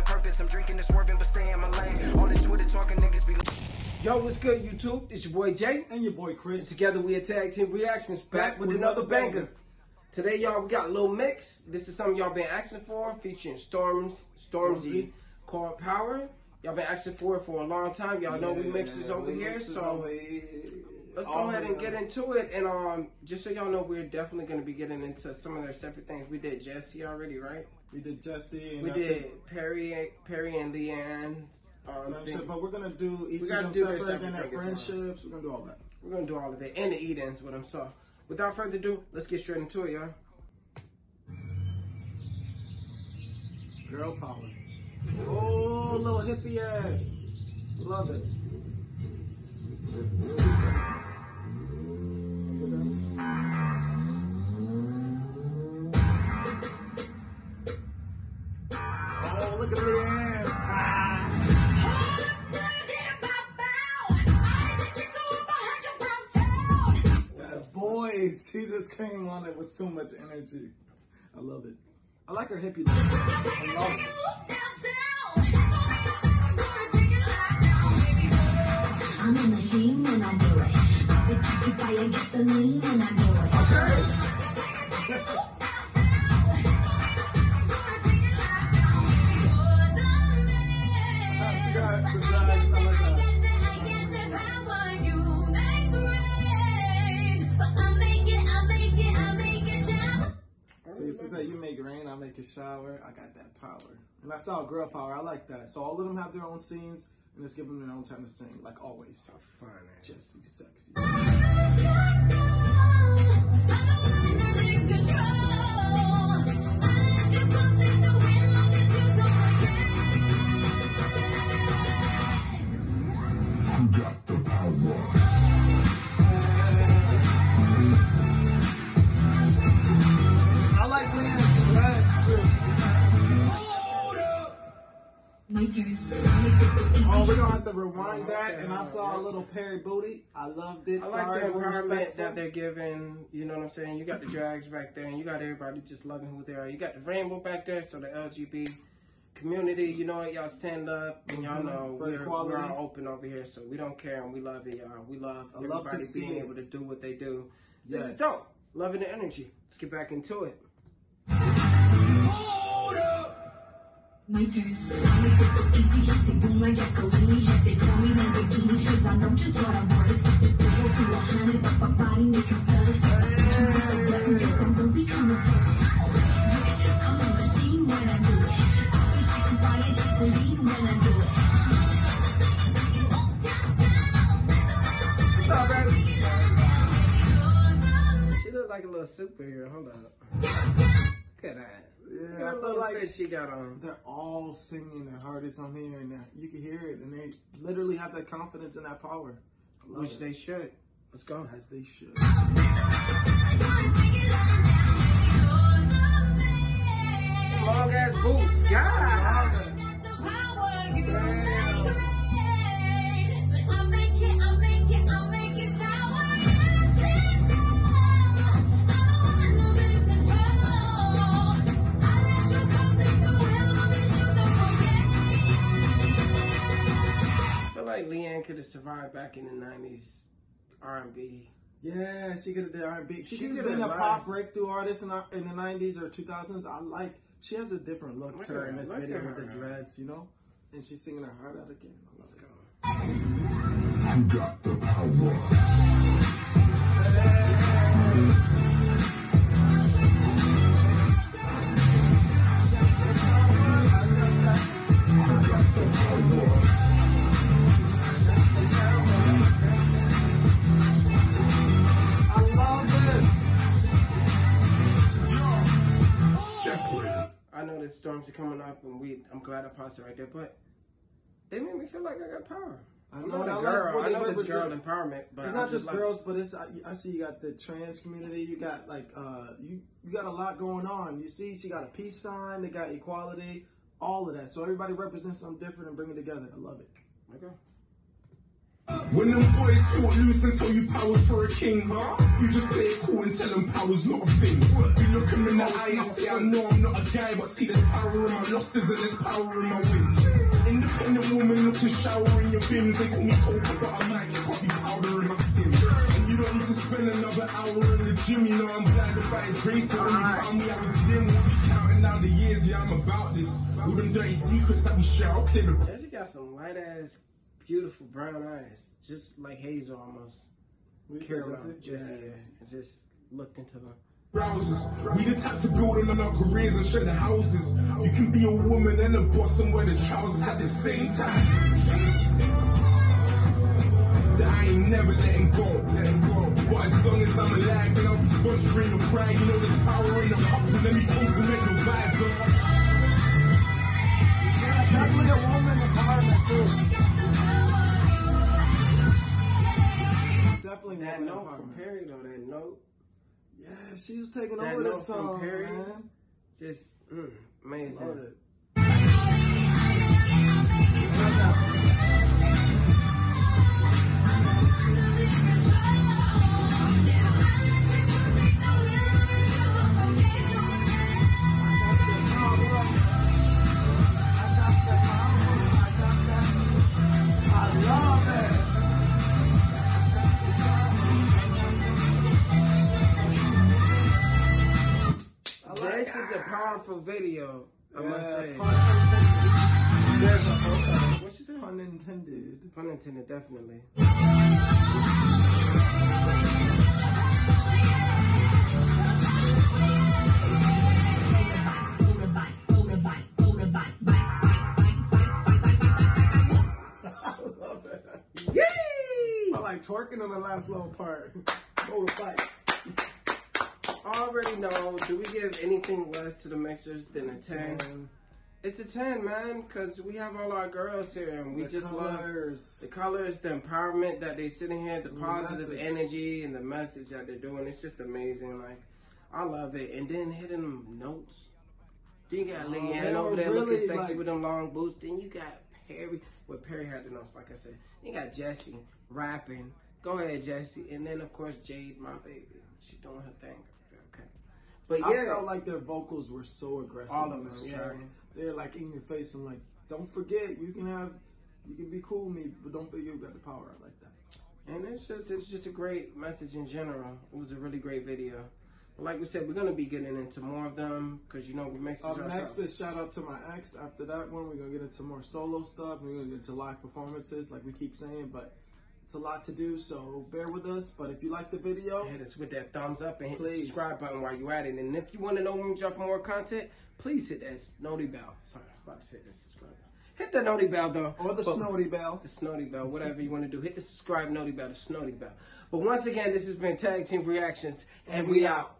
the purpose. I'm drinking and swerving, but stay in my lane. All this Twitter talking niggas be. Yo, what's good, YouTube? It's your boy Jay. And your boy Chris. Together we a tag team reactions back, with, another banger. Today, y'all, we got a little mix. This is something y'all been asking for, featuring Storms, Stormzy, called Power. Y'all been asking for it for a long time. Y'all know we mixes Yeah, over we here, mixes so over here. let's go All ahead and get into it. And um, just so y'all know, we're definitely gonna be getting into some of their separate things. We did Jesy already, right? We did Jesy. And We did think Perrie, Perrie and Leigh-Anne. Um, thing. but we're gonna do each gotta of them their separate and separate their things as well. friendships. We're gonna do all that. We're gonna do all of it and the eat-ins with them. So, without further ado, let's get straight into it, y'all. Girl power. Oh, little hippie ass. Love it. She just came on it with so much energy. I love it. I like her hippie. look. I'm a machine when I do it. I be gasoline She got the drive. I like that. See, she said you make rain, I make it shower. I got that power. And I saw girl power. I like that. So all of them have their own scenes and just give them their own time to sing, like always. Fine, eh? ass. Jesy sexy. You got the power. I like Leigh-Anne's dreads too. My turn. I'll make this look easy. Oh, we're gonna have to rewind that. And I saw a little Perrie booty. I loved it. I like Sorry, the environment that they're giving. You know what I'm saying? You got the drags back there, and you got everybody just loving who they are. You got the rainbow back there, so the LGBT community, you know what? Y'all stand up, and y'all know Mm-hmm. For we're, equality. we're all open over here, so we don't care, and we love it, y'all. We love I love to everybody see being it. able to do what they do. This is dope. Loving the energy. Let's get back into it. My turn. I'll make this look easy. Hit it boom like gasoline. Hit they call me Lamborghini. Cause I know just what I'm worth. Hit it double to a hundred. But my body make him stutter. Push What's up, baby? She look like a little superhero. Hold up. Look at that. Look Yeah, at I that feel like she got on. they're all singing their hardest on here, and uh, you can hear it, and they literally have that confidence and that power. Which it. they should. Let's go. as they should. Long ass boots. God. I could have survived back in the '90s R&B. Yeah, she could have done R&B. She, She could have been a lied. pop breakthrough artist in, the- in the 90s or 2000s. I like, she has a different look Look to her in her, this look video at with the dreads, you know? And she's singing her heart out again. I love it. You got the power. I know that storms are coming up, and we. I'm glad I paused it right there, but they made me feel like I got power. I I'm know, not and I a like girl. I know this girl represent. empowerment, but It's I not just like- girls, but it's I, I see you got the trans community. You got like uh you you got a lot going on. You see, she got a peace sign. They got equality, all of that. So everybody represents something different and bring it together. I love it. Okay. When them boys talk loose and tell you powers for a king, you just play it cool and tell them powers not a thing. You look them in the eye I know I'm not a guy, but see there's power in my losses and there's power in my wins. Independent woman looking shower in your bins. They call me coca, but I'm like, can't be powder in my skin. And you don't need to spend another hour in the gym. You know I'm blinded by his grace, but when you found me, I was dim. We'll be counting down the years, yeah, I'm about this. All them dirty secrets that we share, I'll clear the Yeah, she got some light ass, beautiful brown eyes, just like Hazel almost. We Caramel, just Jesy? yeah, just looked into them. Browsers. We the type to build on our careers and share the houses. You can be a woman and a boss and wear the trousers at the same time. That I ain't never letting go, letting go. But as long as I'm alive, then I'll be sponsoring the pride. You know there's power in the couple, let me compliment the vibe. girl. Definitely a woman empowerment too. Definitely That note from. Perrie though, that note, Yeah, she was taking That over from song, Perrie. man. just mm, amazing. Video, I must say. pun intended. There's a photo. What she said? Pun intended. Pun intended, definitely. Yay! I like twerking on the last little part. Go to fight. Already know. Do we give anything less to the mixers than a ten? It's a ten, man, because we have all our girls here, and we The just love colors. the colors, the empowerment that they're sitting here, the positive message. energy, and the message that they're doing. It's just amazing. Like I love it. And then hitting them notes. Then you got Oh, Leigh-Anne over there looking really, sexy like- with them long boots. Then you got Perrie. Well, Perrie had the notes, like I said. Then You got Jesy rapping. Go ahead, Jesy. And then of course Jade, my baby. She doing her thing. But I yeah, felt like their vocals were so aggressive. All of them, yeah. They're like in your face and like, don't forget, you can have, you can be cool with me, but don't forget you got the power. I like that. And it's just it's just a great message in general. It was a really great video. But like we said, we're gonna be getting into more of them because you know we mix Up this next is shout out to my ex. After that one, we're gonna get into more solo stuff. We're gonna get into live performances, like we keep saying, but it's a lot to do, so bear with us. But if you like the video, Hit us with that thumbs up and hit the subscribe button while you're at it. And if you want to know when we drop more content, please hit that noti bell. Sorry, I was about to say that subscribe bell. Hit the noti bell though. or the Snowdy Bell. The Snody Bell, whatever you want to do. Hit the subscribe noti bell, the Snody Bell. But once again, this has been Tag Team Reactions, and we out.